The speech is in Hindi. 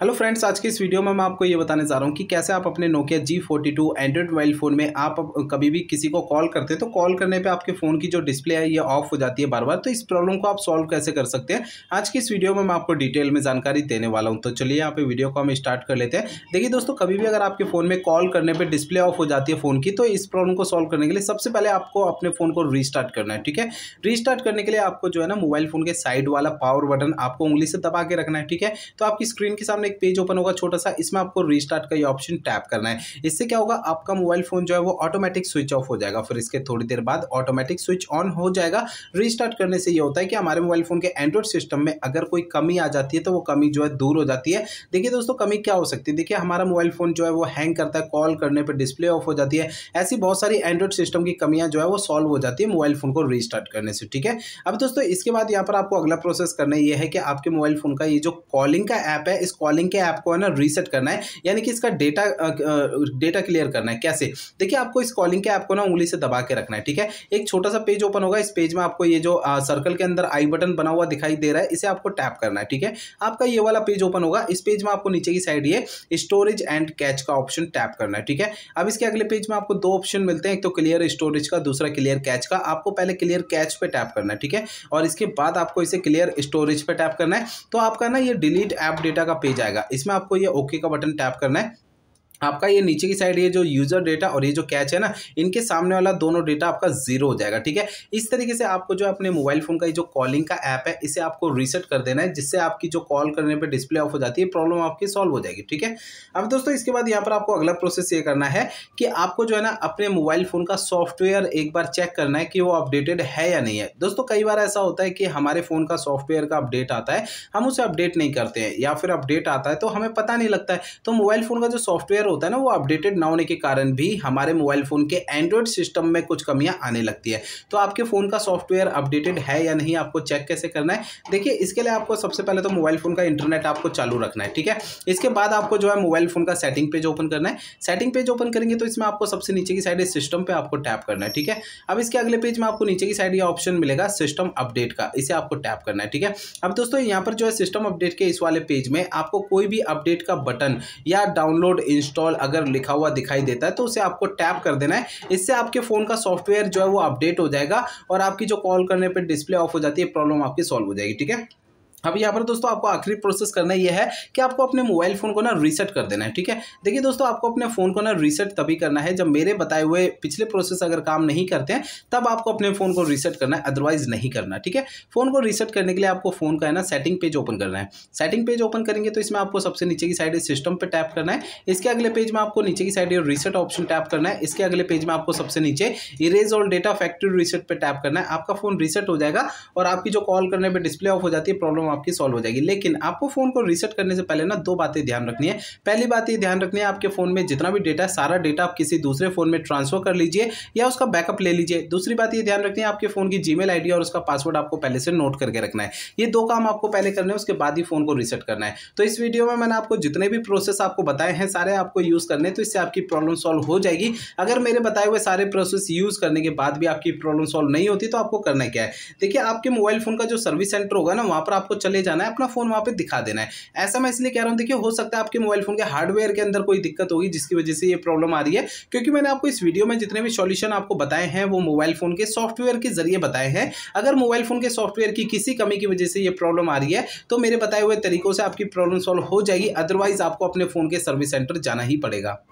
हेलो फ्रेंड्स आज की इस वीडियो में मैं आपको ये बताने जा रहा हूँ कि कैसे आप अपने Nokia G forty two Android mobile phone में आप कभी भी किसी को कॉल करते हैं तो कॉल करने पे आपके फ़ोन की जो डिस्प्ले है, ये ऑफ़ हो जाती है बार बार तो इस प्रॉब्लम को आप सॉल्व कैसे कर सकते हैं? आज की इस वीडियो में मैं आपको डिटेल में जानकारी देने वाला हूँ। तो चलिए यहाँ पे वीडियो को हम स्टार्ट कर लेते हैं। देखिए दोस्तों, कभी भी अगर आपके फ़ोन में कॉल करने पर डिस्प्ले ऑफ़ हो जाती है फ़ोन की तो इस प्रॉब्लम को सॉल्व करने के लिए सबसे पहले आपको अपने फ़ोन को रीस्टार्ट करना है, ठीक है? रीस्टार्ट करने के लिए आपको जो है ना मोबाइल फ़ोन के साइड वाला पावर बटन आपको उंगली से दबा के रखना है, ठीक है? तो आपकी स्क्रीन के सामने एक पेज ओपन होगा, छोटा सा, इसमें आपको रीस्टार्ट का ये ऑप्शन टैप करना है। इससे क्या होगा, आपका मोबाइल फ़ोन जो है वो ऑटोमेटिक स्विच ऑफ़ हो जाएगा। फिर इसके थोड़ी देर बाद ऑटोमेटिक स्विच ऑन हो जाएगा। रीस्टार्ट करने से ये होता है कि हमारे मोबाइल फ़ोन के एंड्रॉइड सिस्टम में अगर कोई कमी आ जाती है तो वो कमी जो है दूर हो जाती है। देखिए दोस्तों, कमी क्या हो सकती है? देखिए, हमारा मोबाइल फ़ोन जो है वो हैंग करता है कॉल करने पर डिस्प्ले ऑफ़ हो जाती है। ऐसी बहुत सारी एंड्रॉइड सिस्टम की कमियाँ जो है वो सॉल्व हो जाती है मोबाइल फ़ोन को रीस्टार्ट करने से, ठीक है? अब दोस्तों, इसके बाद यहाँ पर आपको अगला प्रोसेस करना ये है कि आपके मोबाइल फ़ोन का ये जो कॉलिंग का ऐप है, इस कॉलिंग के ऐप को है ना रीसेट करना है। यानी कि इसका डेटा डेटा क्लियर करना है। कैसे? देखिए, आपको इस कॉलिंग के ऐप को ना उंगली से दबा के रखना है, ठीक है? एक छोटा सा पेज ओपन होगा। इस पेज में आपको ये जो सर्कल के अंदर आई बटन बना हुआ दिखाई दे रहा है, इसे आपको टैप करना है, ठीक है? आपका ये वाला पेज ओपन होगा। इस पेज में आपको नीचे की साइड ये स्टोरेज एंड कैच का ऑप्शन टैप करना है, ठीक है? अब इसके अगले पेज में आपको दो ऑप्शन मिलते हैं। एक तो क्लियर स्टोरेज का, दूसरा क्लियर कैच का। आपको पहले क्लियर कैच पे टैप करना है, ठीक है? और इसके बाद आपको इसे क्लियर स्टोरेज पे टैप करना है। तो आपका ना ये डिलीट ऐप डेटा का पेज आएगा इसमें आपको ये ओके का बटन टैप करना है। आपका ये नीचे की साइड ये जो यूज़र डेटा और ये जो कैच है ना, इनके सामने वाला दोनों डेटा आपका ज़ीरो हो जाएगा, ठीक है? इस तरीके से आपको जो अपने मोबाइल फ़ोन का ये जो कॉलिंग का ऐप है, इसे आपको रीसेट कर देना है, जिससे आपकी जो कॉल करने पे डिस्प्ले ऑफ़ हो जाती है प्रॉब्लम आपकी सॉल्व हो जाएगी, ठीक है? अब दोस्तों, इसके बाद यहाँ पर आपको अगला प्रोसेस ये करना है कि आपको जो है ना अपने मोबाइल फ़ोन का सॉफ्टवेयर एक बार चेक करना है कि वो अपडेटेड है या नहीं है। दोस्तों, कई बार ऐसा होता है कि हमारे फ़ोन का सॉफ्टवेयर का अपडेट आता है, हम उसे अपडेट नहीं करते हैं, या फिर अपडेट आता है तो हमें पता नहीं लगता है। तो मोबाइल फ़ोन का जो सॉफ्टवेयर होता है ना, वो अपडेटेड ना होने के कारण भी हमारे मोबाइल फ़ोन के एंड्रॉयड सिस्टम में कुछ कमियाँ आने लगती है। तो आपके फ़ोन का सॉफ्टवेयर अपडेटेड है या नहीं, आपको चेक कैसे करना है? देखिए, इसके लिए आपको सबसे पहले तो मोबाइल फ़ोन का इंटरनेट आपको चालू रखना है, ठीक है? इसके बाद आपको जो है मोबाइल फ़ोन का सेटिंग पेज ओपन करना है। सेटिंग पेज ओपन करेंगे तो इसमें आपको सबसे नीचे की साइड सिस्टम पर आपको टैप करना है, ठीक है? अब इसके अगले पेज में आपको नीचे की साइड ये ऑप्शन मिलेगा सिस्टम अपडेट का। इसे आपको टैप करना है, ठीक है? अब दोस्तों, यहाँ पर जो है सिस्टम अपडेट के इस वाले पेज में आपको कोई भी अपडेट का बटन या डाउनलोड इंस्टॉल अगर लिखा हुआ दिखाई देता है तो उसे आपको टैप कर देना है। इससे आपके फ़ोन का सॉफ्टवेयर जो है वो अपडेट हो जाएगा और आपकी जो कॉल करने पर डिस्प्ले ऑफ़ हो जाती है, प्रॉब्लम आपकी सॉल्व हो जाएगी, ठीक है? अब यहाँ पर दोस्तों आपको आखिरी प्रोसेस करना यह है कि आपको अपने मोबाइल फ़ोन को ना रीसेट कर देना है, ठीक है? देखिए दोस्तों, आपको अपने फ़ोन को ना रीसेट तभी करना है जब मेरे बताए हुए पिछले प्रोसेस अगर काम नहीं करते हैं, तब आपको अपने फ़ोन को रीसेट करना है अदरवाइज़ नहीं करना ठीक है? फ़ोन को रीसेट करने के लिए आपको फ़ोन का है ना सेटिंग पेज ओपन करना है। सेटिंग पेज ओपन करेंगे तो इसमें आपको सबसे नीचे की साइड सिस्टम पर टैप करना है। इसके अगले पेज में आपको नीचे की साइड रीसेट ऑप्शन टैप करना है। इसके अगले पेज में आपको सबसे नीचे erase all data factory reset पर टैप करना है। आपका फ़ोन रीसेट हो जाएगा और आपकी जो कॉल करने पर डिस्प्ले ऑफ़ हो जाती है प्रॉब्लम आपकी सॉल्व हो जाएगी। लेकिन आपको फ़ोन को रीसेट करने से पहले ना दो बातें ध्यान रखनी है। पहली बात ये ध्यान रखनी है, आपके फ़ोन में जितना भी डेटा है सारा डेटा आप किसी दूसरे फ़ोन में ट्रांसफ़र कर लीजिए या उसका बैकअप ले लीजिए। दूसरी बात ये ध्यान रखनी है, आपके फ़ोन की जीमेल आईडी और उसका पासवर्ड आपको पहले से नोट करके रखना है। ये दो काम आपको पहले करने हैं, उसके बाद ही फ़ोन को रीसेट करना है। तो इस वीडियो में मैंने आपको जितने भी प्रोसेस आपको बताए हैं, सारे आपको यूज़ करने तो इससे आपकी प्रॉब्लम सॉल्व हो जाएगी। अगर मेरे बताए हुए सारे प्रोसेस यूज़ करने के बाद भी आपकी प्रॉब्लम सॉल्व नहीं होती तो आपको करना क्या है? देखिए, आपके मोबाइल फ़ोन का जो सर्विस सेंटर होगा ना, वहाँ पर आपको चले जाना है, अपना फ़ोन वहाँ पर दिखा देना है। ऐसा मैं इसलिए कह रहा हूँ, देखिए, हो सकता है आपके मोबाइल फ़ोन के हार्डवेयर के अंदर कोई दिक्कत होगी, जिसकी वजह से ये प्रॉब्लम आ रही है। क्योंकि मैंने आपको इस वीडियो में जितने भी सॉल्यूशन आपको बताए हैं, वो मोबाइल फ़ोन के सॉफ्टवेयर के ज़रिए बताए हैं। अगर मोबाइल फ़ोन के सॉफ्टवेयर की किसी कमी की वजह से ये प्रॉब्लम आ रही है तो मेरे बताए हुए तरीकों से आपकी प्रॉब्लम सॉल्व हो जाएगी। अदरवाइज़ आपको अपने फ़ोन के सर्विस सेंटर जाना ही पड़ेगा।